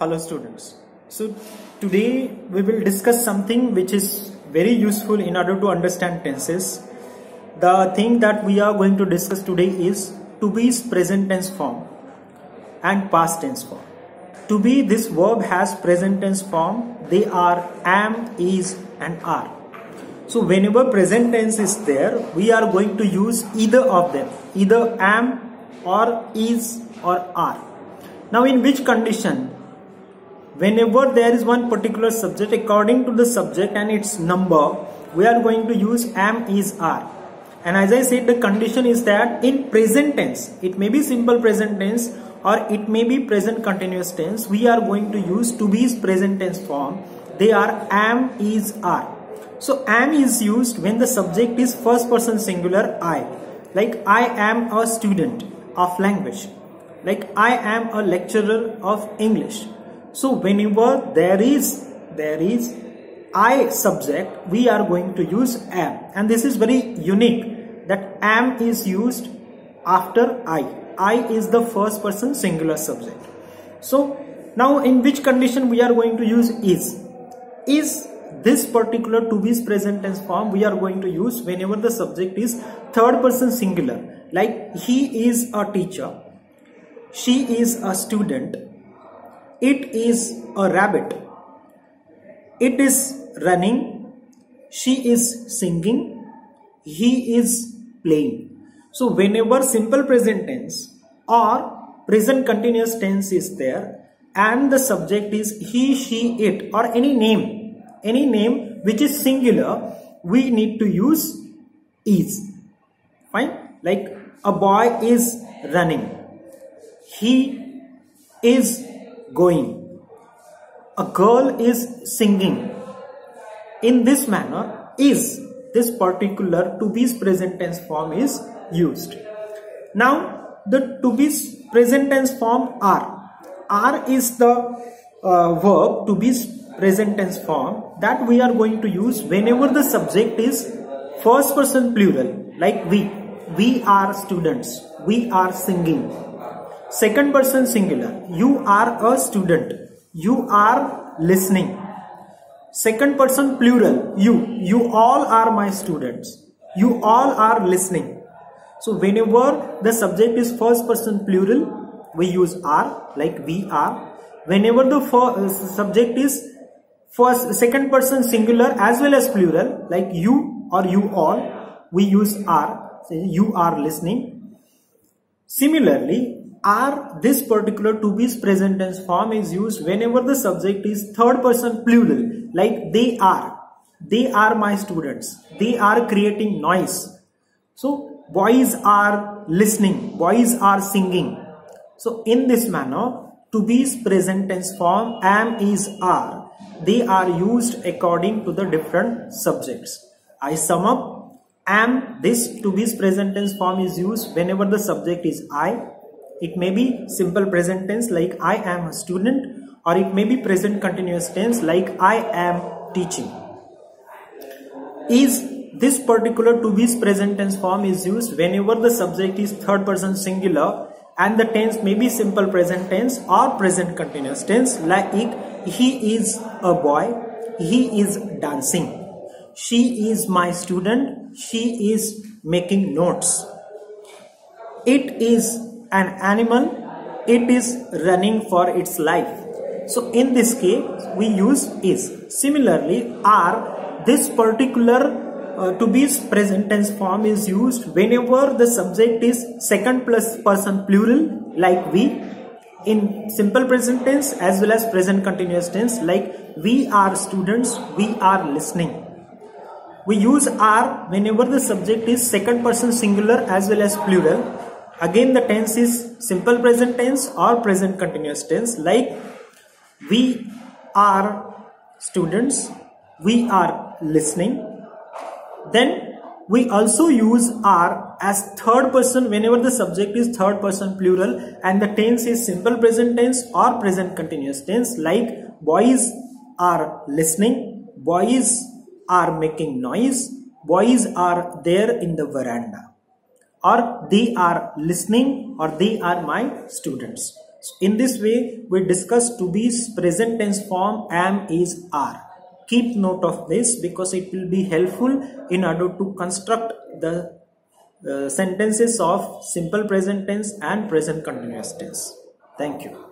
Hello students. So today we will discuss something which is very useful in order to understand tenses. The thing that we are going to discuss today is to be's present tense form and past tense form. To be this verb has present tense form. They are am, is and are. So whenever present tense is there, we are going to use either of them. Either am or is or are. Now in which condition? Whenever there is one particular subject according to the subject and its number we are going to use am is are. And as I said the condition is that in present tense it may be simple present tense or it may be present continuous tense we are going to use to be's present tense form. They are am is are. So am is used when the subject is first person singular I. Like I am a student of language. Like I am a lecturer of English so whenever there is there is I subject, we are going to use am. And this is very unique that am is used after I. I is the first person singular subject. So now in which condition we are going to use is. Is this particular to be's present tense form we are going to use whenever the subject is third person singular. Like he is a teacher. She is a student it is a rabbit. It is running. She is singing. He is playing. So whenever simple present tense or present continuous tense is there and the subject is he, she, it or any name, any name which is singular, we need to use is. Fine? Like a boy is running. He is going. A girl is singing. In this manner, is this particular to be's present tense form is used. Now, the to be's present tense form are. Are is the uh, verb to be's present tense form that we are going to use whenever the subject is first person plural like we. We are students. We are singing Second person singular. You are a student. You are listening. Second person plural. You. You all are my students. You all are listening. So whenever the subject is first person plural, we use are like we are. Whenever the uh, subject is first second person singular as well as plural like you or you all, we use are. So you are listening. Similarly, are this particular to be's present tense form is used whenever the subject is third person plural like they are. They are my students. They are creating noise. So boys are listening. Boys are singing. So in this manner to be's present tense form am is are they are used according to the different subjects. I sum up. Am this to be's present tense form is used whenever the subject is i it may be simple present tense like I am a student or it may be present continuous tense like I am teaching. Is this particular to be's present tense form is used whenever the subject is third person singular and the tense may be simple present tense or present continuous tense like it, he is a boy, he is dancing, she is my student, she is making notes. It is an animal it is running for its life. So in this case we use is. Similarly are this particular uh, to be present tense form is used whenever the subject is second plus person plural like we. In simple present tense as well as present continuous tense like we are students we are listening. We use are whenever the subject is second person singular as well as plural Again the tense is simple present tense or present continuous tense. Like we are students, we are listening. Then we also use are as third person whenever the subject is third person plural and the tense is simple present tense or present continuous tense. Like boys are listening, boys are making noise, boys are there in the veranda or they are listening or they are my students. So in this way, we discuss to be's present tense form am, is, are. Keep note of this because it will be helpful in order to construct the uh, sentences of simple present tense and present continuous tense. Thank you.